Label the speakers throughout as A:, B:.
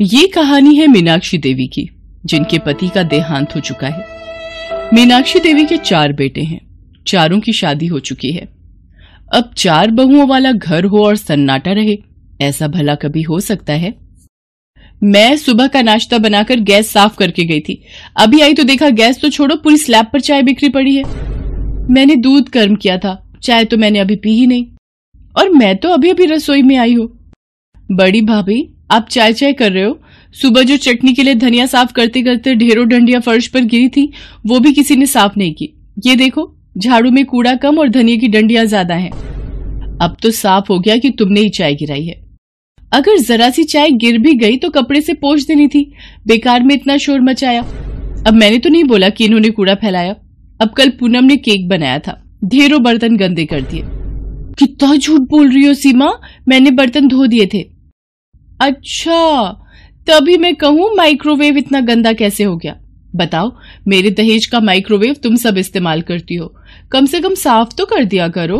A: ये कहानी है मीनाक्षी देवी की, जिनके पति का देहांत हो चुका है। मीनाक्षी देवी के चार बेटे हैं। चारों की शादी हो चुकी है। अब चार बहुओं वाला घर हो और सन्नाटा रहे, ऐसा भला कभी हो सकता है? मैं सुबह का नाश्ता बनाकर गैस साफ़ करके गई थी। अभी आई तो देखा गैस तो छोड़ो, पूरी स्लैब पर चाय बिखरी पड़ी है। मैंने दूध गर्म किया था, चाय तो मैंने अभी पी ही नहीं। और मैं तो अभी अभी रसोई में आई हूँ। बड़ी भाभी आप चाय चाय कर रहे हो? सुबह जो चटनी के लिए धनिया साफ़ करते करते ढेरों डंडिया फर्श पर गिरी थी, वो भी किसी ने साफ़ नहीं की। ये देखो, झाड़ू में कूड़ा कम और धनिया की डंडिया ज़्यादा है। अब तो साफ़ हो गया कि तुमने ही चाय गिराई है। अगर जरा सी चाय गिर भी गई तो कपड़े से पोछ देनी थी। बेकार में इतना शोर मचाया। अब मैंने तो नहीं बोला कि इन्होंने कूड़ा फैलाया। अब कल पूनम ने केक बनाया था। ढेरों बर्तन गंदे कर दिए। कितना झूठ बोल रही हो सीमा? मैंने बर्तन धो दिए थे। अच्छा तभी मैं कहूँ माइक्रोवेव इतना गंदा कैसे हो गया? बताओ, मेरे दहेज का माइक्रोवेव तुम सब इस्तेमाल करती हो। कम से कम साफ़ तो कर दिया करो।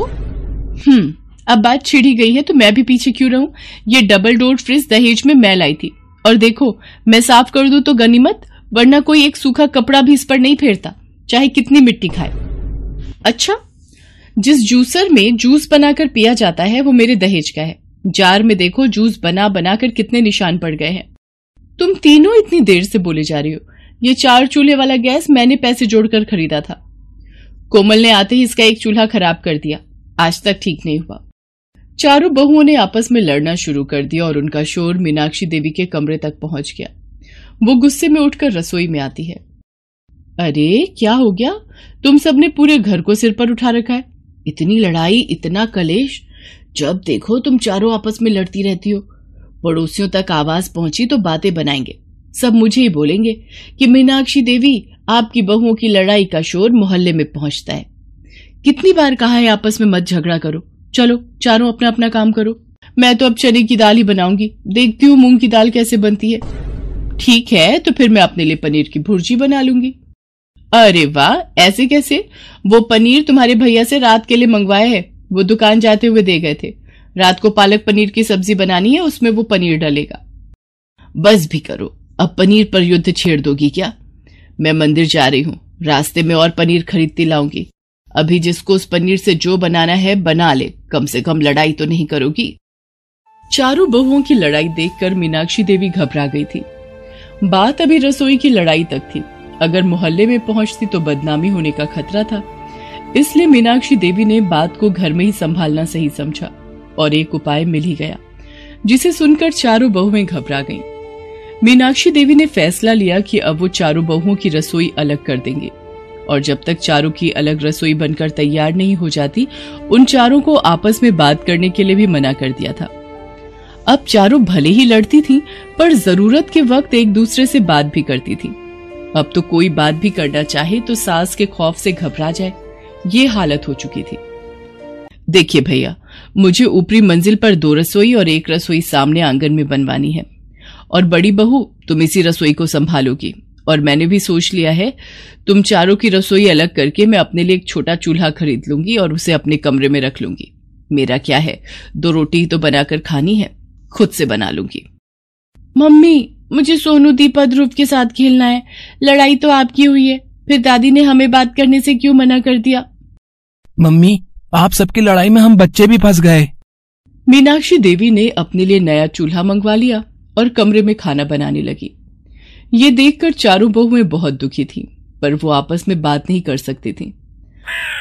A: हम्म अब बात छिड़ी गई है तो मैं भी पीछे क्यों रहूँ? ये डबल डोर फ्रिज दहेज में मैं लाई थी। और देखो, मैं साफ़ कर दूँ तो गनीमत वरना कोई एक सूखा कपड़ा भी इस पर नहीं फेरता, चाहे कितनी मिट्टी खाए। अच्छा जिस जूसर में जूस बनाकर पिया जाता है, वो मेरे दहेज का है। जार में देखो, जूस बना बना कर कितने निशान पड़ गए हैं। तुम तीनों इतनी देर से बोले जा रही हो। ये चार चूल्हे वाला गैस मैंने पैसे जोड़कर खरीदा था। कोमल ने आते ही इसका एक चूल्हा खराब कर दिया। आज तक ठीक नहीं हुआ। चारों बहुओं ने आपस में लड़ना शुरू कर दिया और उनका शोर मीनाक्षी देवी के कमरे तक पहुँच गया। वो गुस्से में उठकर रसोई में आती है। अरे, क्या हो गया? तुम सबने पूरे घर को सिर पर उठा रखा है। इतनी लड़ाई, इतना कलेश। जब देखो तुम चारों आपस में लड़ती रहती हो। पड़ोसियों तक आवाज़ पहुँची तो बातें बनाएँगे। सब मुझे ही बोलेंगे कि मीनाक्षी देवी आपकी बहुओं की लड़ाई का शोर मोहल्ले में पहुँचता है। कितनी बार कहा है आपस में मत झगड़ा करो। चलो, चारों अपना अपना काम करो। मैं तो अब चने की दाल ही बनाऊँगी। देखती हूँ मूंग की दाल कैसे बनती है? ठीक है तो फिर मैं अपने लिए पनीर की भुर्जी बना लूँगी। अरे वाह, ऐसे कैसे? वो पनीर तुम्हारे भैया से रात के लिए मंगवाया है। वो दुकान जाते हुए दे गए थे। रात को पालक पनीर की सब्ज़ी बनानी है, उसमें वो पनीर डालेगा। बस भी करो, अब पनीर पर युद्ध छेड़ दोगी क्या? मैं मंदिर जा रही हूँ, रास्ते में और पनीर खरीदती लाऊँगी। अभी जिसको उस पनीर से जो बनाना है, बना ले। कम से कम लड़ाई तो नहीं करोगी। चारों बहुओं की लड़ाई देखकर मीनाक्षी देवी घबरा गई थी। बात अभी रसोई की लड़ाई तक थी। अगर मोहल्ले में पहुँचती तो बदनामी होने का खतरा था। इसलिए मीनाक्षी देवी ने बात को घर में ही संभालना सही समझा और एक उपाय मिल ही गया जिसे सुनकर चारों बहुएँ घबरा गईं। मीनाक्षी देवी ने फैसला लिया कि अब वो चारों बहुओं की रसोई अलग कर देंगे और जब तक चारों की अलग रसोई बनकर तैयार नहीं हो जाती उन चारों को आपस में बात करने के लिए भी मना कर दिया था। अब चारों भले ही लड़ती थीं, पर ज़रूरत के वक्त एक दूसरे से बात भी करती थी। अब तो कोई बात भी करना चाहे तो सास के खौफ से घबरा जाए। ये हालत हो चुकी थी। देखिए भैया, मुझे ऊपरी मंजिल पर दो रसोई और एक रसोई सामने आँगन में बनवानी है। और बड़ी बहू, तुम इसी रसोई को संभालोगी। और मैंने भी सोच लिया है, तुम चारों की रसोई अलग करके मैं अपने लिए एक छोटा चूल्हा खरीद लूँगी और उसे अपने कमरे में रख लूँगी। मेरा क्या है? दो रोटी तो बनाकर खानी है। खुद से बना लूँगी। मम्मी, मुझे सोनू दीपा ध्रुव के साथ खेलना है। लड़ाई तो आपकी हुई है। फिर दादी ने हमें बात करने से क्यों मना कर दिया?
B: मम्मी आप सबकी लड़ाई में हम बच्चे भी फंस गए।
A: मीनाक्षी देवी ने अपने लिए नया चूल्हा मंगवा लिया और कमरे में खाना बनाने लगी। ये देखकर चारों बहुएँ बहुत दुखी थीं, पर वो आपस में बात नहीं कर सकती थीं।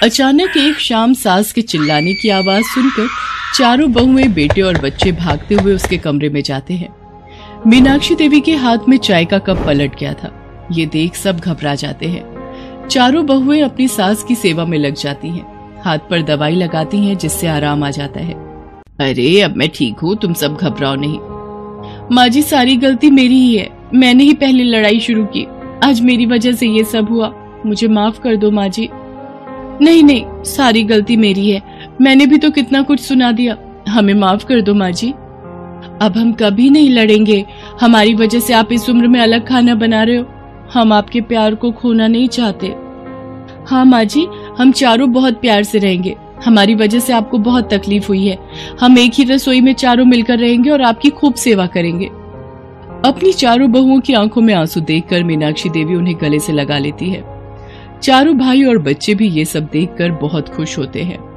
A: अचानक एक शाम सास के चिल्लाने की आवाज़ सुनकर चारों बहुएँ बेटे और बच्चे भागते हुए उसके कमरे में जाते हैं। मीनाक्षी देवी के हाथ में चाय का कप पलट गया था। ये देख सब घबरा जाते हैं। चारों बहुएँ अपनी सास की सेवा में लग जाती हैं। हाथ पर दवाई लगाती हैं जिससे आराम आ जाता है। अरे, अब मैं ठीक हूँ, तुम सब घबराओ नहीं। माँ जी सारी गलती मेरी ही है। मैंने ही पहले लड़ाई शुरू की। आज मेरी वजह से ये सब हुआ। मुझे माफ़ कर दो माँ जी नहीं नहीं, सारी गलती मेरी है। मैंने भी तो कितना कुछ सुना दिया। हमें माफ़ कर दो माँ जी अब हम कभी नहीं लड़ेंगे। हमारी वजह से आप इस उम्र में अलग खाना बना रहे हो। हम आपके प्यार को खोना नहीं चाहते। हाँ माँ जी हम चारों बहुत प्यार से रहेंगे। हमारी वजह से आपको बहुत तकलीफ़ हुई है। हम एक ही रसोई में चारों मिलकर रहेंगे और आपकी खूब सेवा करेंगे। अपनी चारों बहुओं की आँखों में आँसू देखकर मीनाक्षी देवी उन्हें गले से लगा लेती है। चारों भाई और बच्चे भी ये सब देखकर बहुत खुश होते हैं।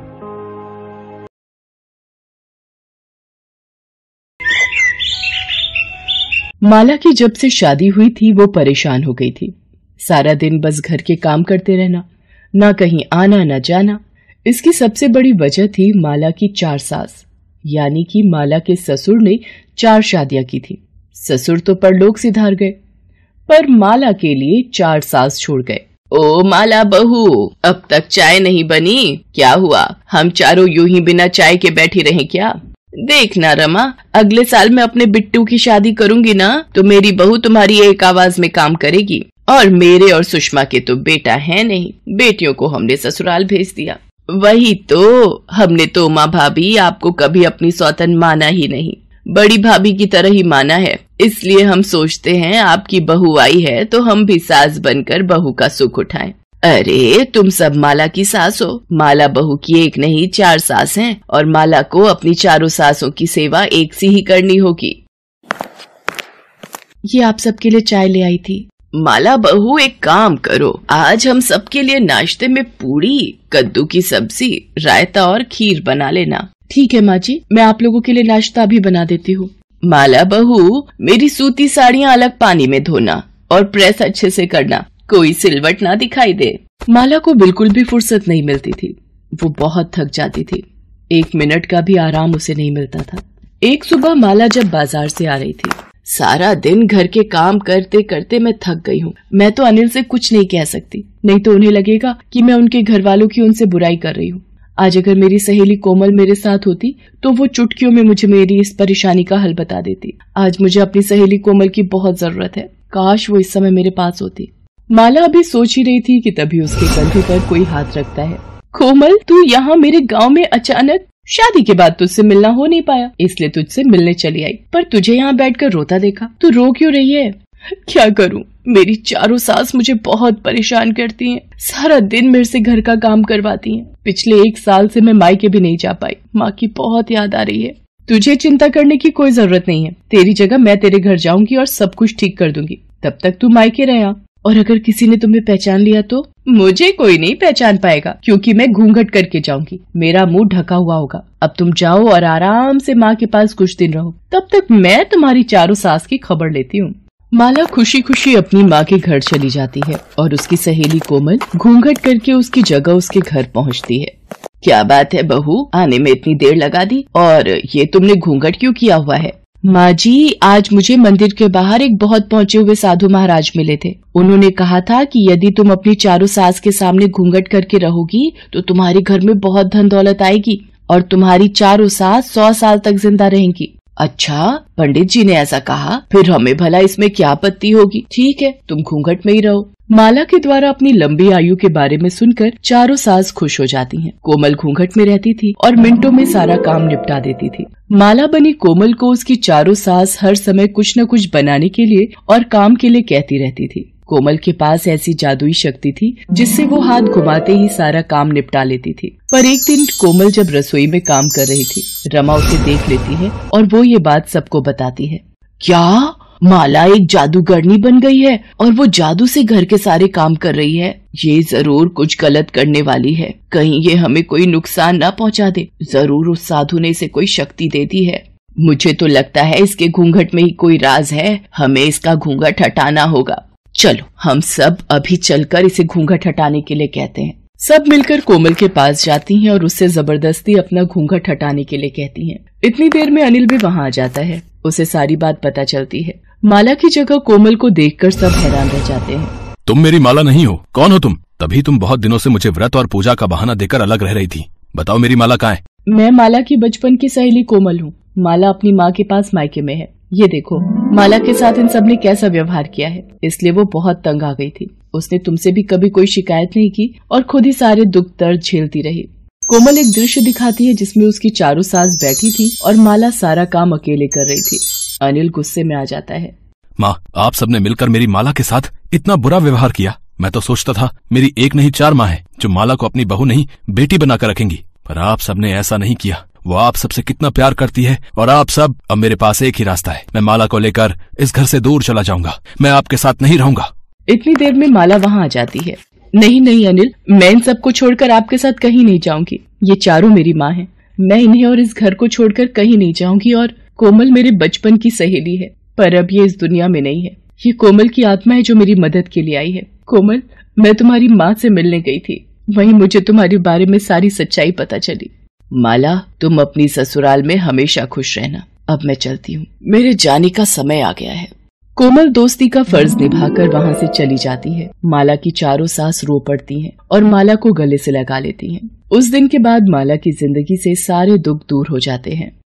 A: माला की जब से शादी हुई थी, वो परेशान हो गई थी। सारा दिन बस घर के काम करते रहना। ना कहीं आना, ना जाना। इसकी सबसे बड़ी वजह थी माला की चार सास, यानी कि माला के ससुर ने चार शादियाँ की थी। ससुर तो परलोक सिधार गए, पर माला के लिए चार सास छोड़ गए। ओ माला बहू, अब तक चाय नहीं बनी, क्या हुआ? हम चारों यूँ ही बिना चाय के बैठी रहे क्या? देखना रमा, अगले साल मैं अपने बिट्टू की शादी करूँगी ना तो मेरी बहू तुम्हारी एक आवाज़ में काम करेगी। और मेरे और सुषमा के तो बेटा है नहीं। बेटियों को हमने ससुराल भेज दिया। वही तो हमने तो माँ भाभी आपको कभी अपनी सौतन माना ही नहीं। बड़ी भाभी की तरह ही माना है। इसलिए हम सोचते हैं, आपकी बहू आई है तो हम भी सास बनकर बहू का सुख उठाएँ। अरे, तुम सब माला की सास हो। माला बहू की एक नहीं, चार सास हैं, और माला को अपनी चारों सासों की सेवा एक सी ही करनी होगी। ये आप सबके लिए चाय ले आई थी। माला बहू एक काम करो। आज हम सबके लिए नाश्ते में पूड़ी कद्दू की सब्ज़ी रायता और खीर बना लेना। ठीक है माँ जी मैं आप लोगों के लिए नाश्ता भी बना देती हूँ। माला बहू मेरी सूती साड़ियाँ अलग पानी में धोना और प्रेस अच्छे से करना। कोई सिलवट ना दिखाई दे। माला को बिल्कुल भी फुर्सत नहीं मिलती थी। वो बहुत थक जाती थी। एक मिनट का भी आराम उसे नहीं मिलता था। एक सुबह माला जब बाज़ार से आ रही थी सारा दिन घर के काम करते करते मैं थक गई हूँ। मैं तो अनिल से कुछ नहीं कह सकती। नहीं तो उन्हें लगेगा कि मैं उनके घर वालों की उनसे बुराई कर रही हूँ। आज अगर मेरी सहेली कोमल मेरे साथ होती तो वो चुटकियों में मुझे मेरी इस परेशानी का हल बता देती। आज मुझे अपनी सहेली कोमल की बहुत ज़रूरत है। काश वो इस समय मेरे पास होती। माला अभी सोच ही रही थी कि तभी उसके कंधे पर कोई हाथ रखता है। कोमल, तू यहाँ मेरे गाँव में अचानक शादी के बाद तुझसे मिलना हो नहीं पाया, इसलिए तुझसे मिलने चली आई। पर तुझे यहाँ बैठकर रोता देखा, तू रो क्यों रही है? क्या करूँ? मेरी चारों सास मुझे बहुत परेशान करती हैं, सारा दिन मेरे से घर का काम करवाती हैं। पिछले एक साल से मैं मायके भी नहीं जा पाई, माँ की बहुत याद आ रही है। तुझे चिंता करने की कोई ज़रूरत नहीं है, तेरी जगह मैं तेरे घर जाऊँगी और सब कुछ ठीक कर दूँगी। तब तक तू मायके रहा। और अगर किसी ने तुम्हें पहचान लिया तो? मुझे कोई नहीं पहचान पाएगा, क्योंकि मैं घूंघट करके जाऊँगी। मेरा मुँह ढका हुआ होगा। अब तुम जाओ और आराम से माँ के पास कुछ दिन रहो। तब तक मैं तुम्हारी चारों सास की खबर लेती हूँ। माला खुशी खुशी अपनी माँ के घर चली जाती है और उसकी सहेली कोमल घूंघट करके उसकी जगह उसके घर पहुँचती है। क्या बात है बहू? आने में इतनी देर लगा दी और ये तुमने घूंघट क्यों किया हुआ है? माँ जी आज मुझे मंदिर के बाहर एक बहुत पहुँचे हुए साधु महाराज मिले थे। उन्होंने कहा था कि यदि तुम अपनी चारों सास के सामने घूंघट करके रहोगी तो तुम्हारे घर में बहुत धन दौलत आएगी और तुम्हारी चारों सास सौ साल तक ज़िंदा रहेंगी। अच्छा पंडित जी ने ऐसा कहा, फिर हमें भला इसमें क्या आपत्ति होगी? ठीक है, तुम घूंघट में ही रहो। माला के द्वारा अपनी लंबी आयु के बारे में सुनकर चारों सास खुश हो जाती हैं। कोमल घूंघट में रहती थी और मिनटों में सारा काम निपटा देती थी। माला बनी कोमल को उसकी चारों सास हर समय कुछ न कुछ बनाने के लिए और काम के लिए कहती रहती थी। कोमल के पास ऐसी जादुई शक्ति थी, जिससे वो हाथ घुमाते ही सारा काम निपटा लेती थी। पर एक दिन कोमल जब रसोई में काम कर रही थी, रमा उसे देख लेती है और वो ये बात सबको बताती है। क्या? माला एक जादूगरनी बन गई है और वो जादू से घर के सारे काम कर रही है। ये ज़रूर कुछ गलत करने वाली है। कहीं ये हमें कोई नुकसान न पहुँचा दे। ज़रूर उस साधु ने इसे कोई शक्ति दे दी है। मुझे तो लगता है इसके घूंघट में ही कोई राज है। हमें इसका घूंघट हटाना होगा। चलो, हम सब अभी चलकर इसे घूंघट हटाने के लिए कहते हैं। सब मिलकर कोमल के पास जाती हैं और उससे ज़बरदस्ती अपना घूंघट हटाने के लिए कहती हैं। इतनी देर में अनिल भी वहाँ आ जाता है। उसे सारी बात पता चलती है। माला की जगह कोमल को देखकर सब हैरान रह जाते हैं।
C: तुम मेरी माला नहीं हो। कौन हो तुम? तभी तुम बहुत दिनों से मुझे व्रत और पूजा का बहाना देकर अलग रह रही थी। बताओ मेरी माला कहाँ है?
A: मैं माला की बचपन की सहेली कोमल हूँ। माला अपनी माँ के पास मायके में है। ये देखो माला के साथ इन सबने कैसा व्यवहार किया है। इसलिए वो बहुत तंग आ गई थी। उसने तुमसे भी कभी कोई शिकायत नहीं की और खुद ही सारे दुख दर्द झेलती रही। कोमल एक दृश्य दिखाती है जिसमें उसकी चारों सास बैठी थी और माला सारा काम अकेले कर रही थी। अनिल गुस्से में आ जाता है।
C: माँ आप सबने मिलकर मेरी माला के साथ इतना बुरा व्यवहार किया। मैं तो सोचता था मेरी एक नहीं चार माँ है जो माला को अपनी बहू नहीं बेटी बनाकर रखेंगी। पर आप सबने ऐसा नहीं किया। वो आप सबसे कितना प्यार करती है और आप सब अब मेरे पास एक ही रास्ता है। मैं माला को लेकर इस घर से दूर चला जाऊँगा। मैं आपके साथ नहीं रहूँगा।
A: इतनी देर में माला वहाँ आ जाती है। नहीं नहीं अनिल मैं इन सबको छोड़कर आपके साथ कहीं नहीं जाऊँगी। ये चारों मेरी माँ है। मैं इन्हें और इस घर को छोड़कर कहीं नहीं जाऊँगी और कोमल मेरे बचपन की सहेली है, पर अब ये इस दुनिया में नहीं है। ये कोमल की आत्मा है जो मेरी मदद के लिए आई है। कोमल, मैं तुम्हारी माँ से मिलने गई थी। वहीं मुझे तुम्हारे बारे में सारी सच्चाई पता चली। माला, तुम अपनी ससुराल में हमेशा खुश रहना। अब मैं चलती हूँ। मेरे जाने का समय आ गया है। कोमल दोस्ती का फ़र्ज़ निभाकर वहाँ से चली जाती है। माला की चारों सास रो पड़ती हैं और माला को गले से लगा लेती हैं। उस दिन के बाद माला की ज़िंदगी से सारे दुख दूर हो जाते हैं।